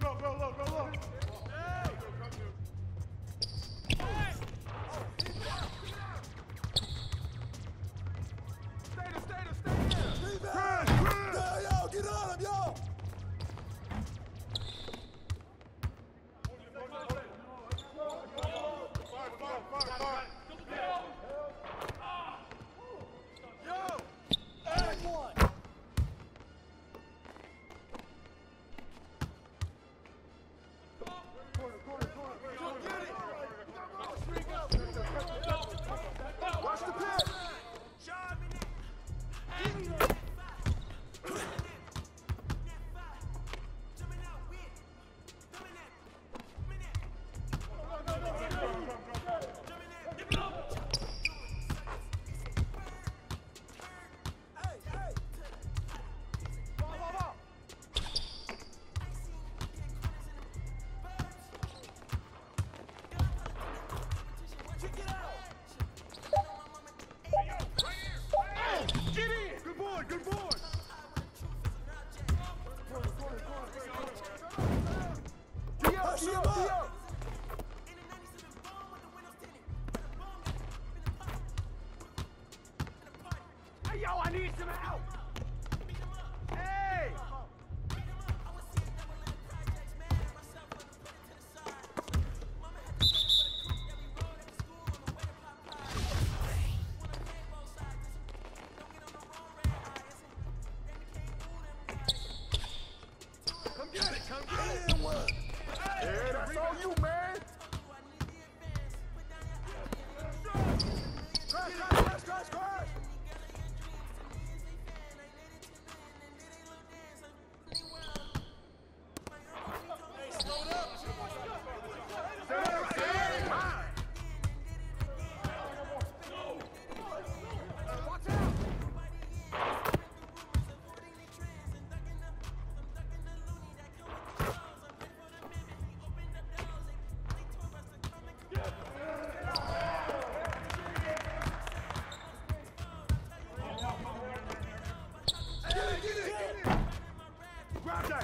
Go, go, go, go, go. Hey. Yo, I need some help! Hey!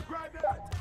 Grab that!